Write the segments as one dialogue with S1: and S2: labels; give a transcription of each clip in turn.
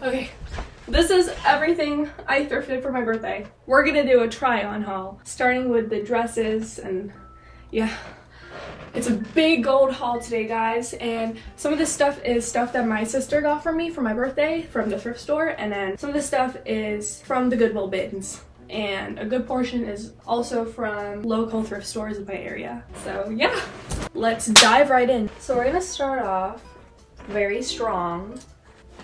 S1: Okay, this is everything I thrifted for my birthday. We're gonna do a try on haul, starting with the dresses and yeah. It's a big gold haul today, guys, and some of this stuff is stuff that my sister got for me for my birthday from the thrift store, and then some of this stuff is from the Goodwill bins and a good portion is also from local thrift stores in my area. So yeah, let's dive right in. So we're gonna start off very strong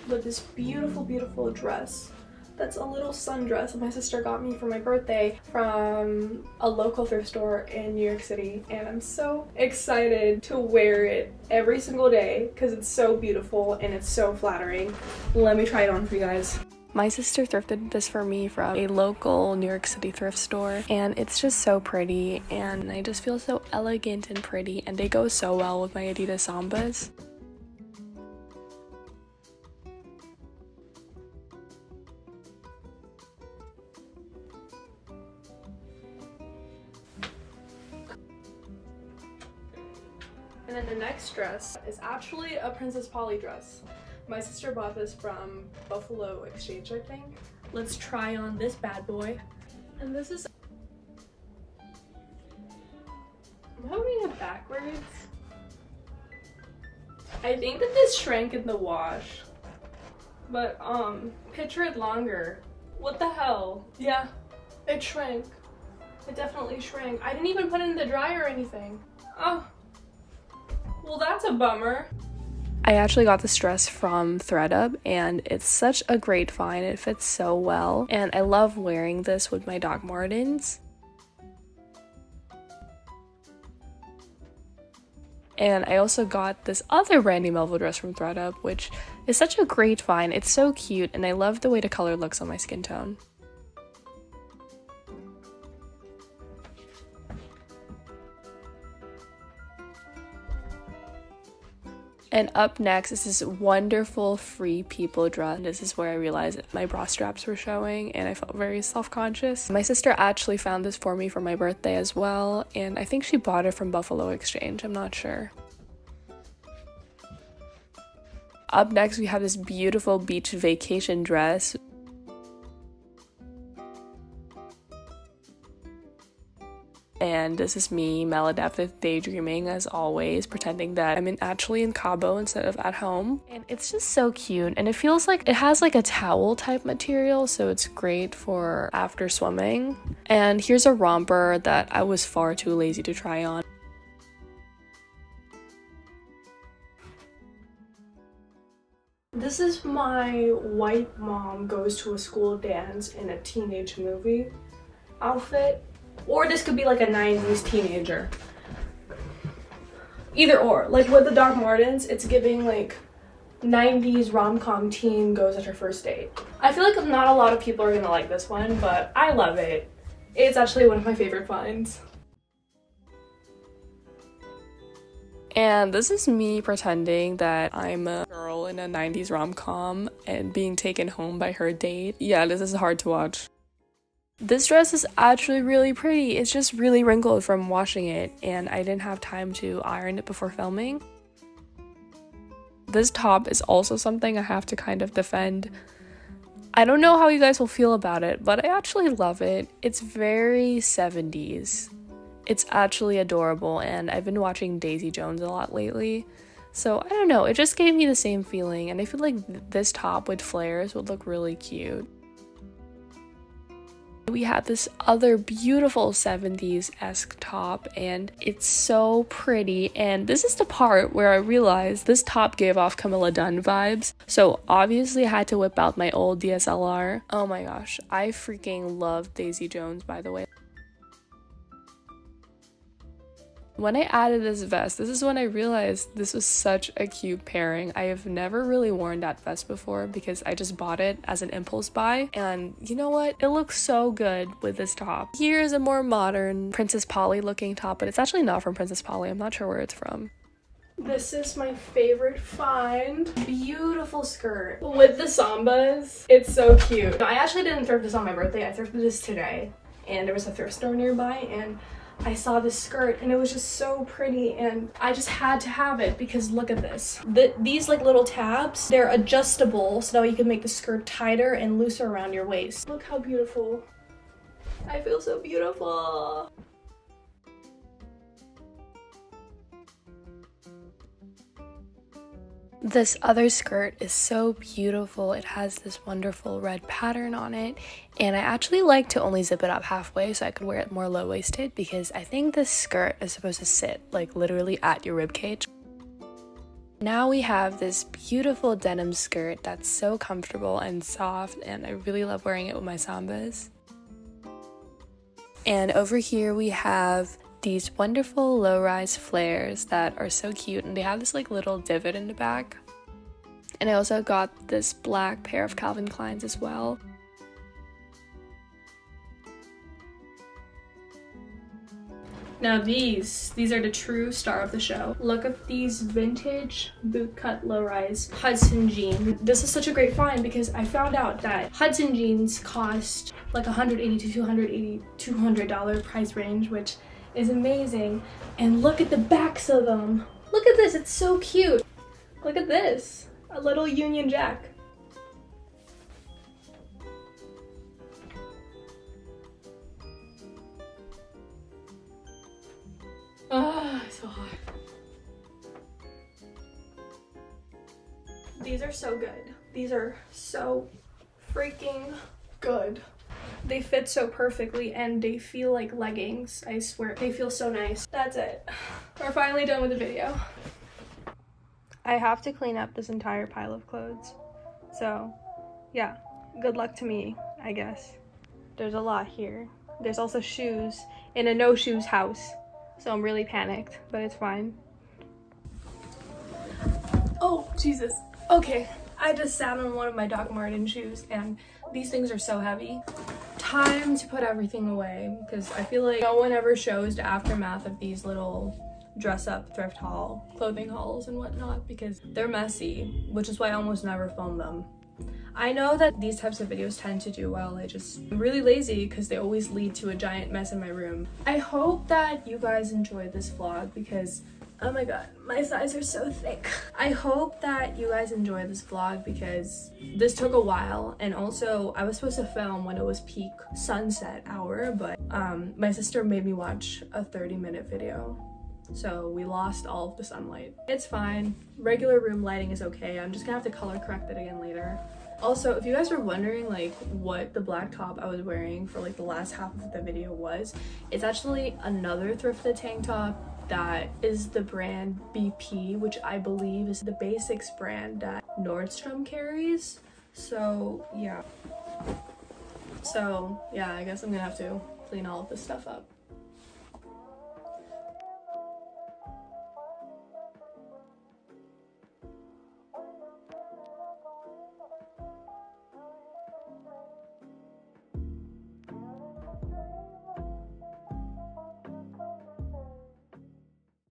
S1: with this beautiful, beautiful dress. That's a little sundress that my sister got me for my birthday from a local thrift store in New York City. And I'm so excited to wear it every single day because it's so beautiful and it's so flattering. Let me try it on for you guys. My sister thrifted this for me from a local New York City thrift store, and it's just so pretty, and I just feel so elegant and pretty, and they go so well with my Adidas Sambas. And then the next dress is actually a Princess Polly dress. My sister bought this from Buffalo Exchange, I think. Let's try on this bad boy. And this is... Am I it backwards? I think that this shrank in the wash. But, um, picture it longer. What the hell? Yeah, it shrank. It definitely shrank. I didn't even put it in the dryer or anything. Oh. Well, that's a bummer. I actually got this dress from thredUP and it's such a great find. It fits so well and I love wearing this with my Doc Martens. And I also got this other Brandy Melville dress from thredUP, which is such a great find. It's so cute and I love the way the color looks on my skin tone. And up next is this wonderful Free People dress. This is where I realized my bra straps were showing and I felt very self-conscious. My sister actually found this for me for my birthday as well and I think she bought it from Buffalo Exchange, I'm not sure. Up next we have this beautiful beach vacation dress and this is me maladaptive daydreaming as always pretending that i'm in, actually in cabo instead of at home. And it's just so cute and it feels like it has like a towel type material so it's great for after swimming. And here's a romper that i was far too lazy to try on. This is my white mom goes to a school dance in a teenage movie outfit or this could be like a 90s teenager. Either or. Like with the Doc Martens, it's giving like 90s rom-com teen goes at her first date. I feel like not a lot of people are gonna like this one, but I love it. It's actually one of my favorite finds. And this is me pretending that I'm a girl in a 90s rom-com and being taken home by her date. Yeah, this is hard to watch. This dress is actually really pretty. It's just really wrinkled from washing it and I didn't have time to iron it before filming. This top is also something I have to kind of defend. I don't know how you guys will feel about it, but I actually love it. It's very 70s. It's actually adorable and I've been watching Daisy Jones a lot lately. So I don't know, it just gave me the same feeling and I feel like this top with flares would look really cute. We have this other beautiful 70s esque top, and it's so pretty. And this is the part where I realized this top gave off Camilla Dunn vibes. So obviously, I had to whip out my old DSLR. Oh my gosh, I freaking love Daisy Jones, by the way. When I added this vest, this is when I realized this was such a cute pairing. I have never really worn that vest before because I just bought it as an impulse buy. And you know what? It looks so good with this top. Here's a more modern Princess Polly looking top, but it's actually not from Princess Polly. I'm not sure where it's from. This is my favorite find. Beautiful skirt with the sambas. It's so cute. I actually didn't thrift this on my birthday. I thrifted this today and there was a thrift store nearby and I saw this skirt and it was just so pretty and I just had to have it because look at this. The, these like little tabs, they're adjustable so that you can make the skirt tighter and looser around your waist. Look how beautiful. I feel so beautiful. This other skirt is so beautiful. It has this wonderful red pattern on it. And I actually like to only zip it up halfway so I could wear it more low waisted because I think this skirt is supposed to sit like literally at your rib cage. Now we have this beautiful denim skirt that's so comfortable and soft, and I really love wearing it with my sambas. And over here we have these wonderful low rise flares that are so cute and they have this like little divot in the back. And I also got this black pair of Calvin Kleins as well. Now these, these are the true star of the show. Look at these vintage bootcut low-rise Hudson jeans. This is such a great find because I found out that Hudson jeans cost like 180 to 280 $200 price range, which is amazing. And look at the backs of them. Look at this, it's so cute. Look at this, a little Union Jack. Ah, so hot. These are so good. These are so freaking good. They fit so perfectly and they feel like leggings. I swear, they feel so nice. That's it. We're finally done with the video. I have to clean up this entire pile of clothes. So, yeah, good luck to me, I guess. There's a lot here. There's also shoes in a no shoes house. So I'm really panicked, but it's fine. Oh, Jesus. Okay, I just sat on one of my Doc Marten shoes and these things are so heavy time to put everything away because I feel like no one ever shows the aftermath of these little dress up thrift haul clothing hauls and whatnot because they're messy which is why I almost never film them. I know that these types of videos tend to do well. I just I'm really lazy because they always lead to a giant mess in my room. I hope that you guys enjoyed this vlog because Oh my god, my thighs are so thick. I hope that you guys enjoy this vlog because this took a while and also I was supposed to film when it was peak sunset hour but um, my sister made me watch a 30 minute video so we lost all of the sunlight. It's fine. Regular room lighting is okay. I'm just gonna have to color correct it again later. Also, if you guys were wondering like what the black top I was wearing for like the last half of the video was, it's actually another thrifted tank top that is the brand BP, which I believe is the basics brand that Nordstrom carries. So yeah. So yeah, I guess I'm gonna have to clean all of this stuff up.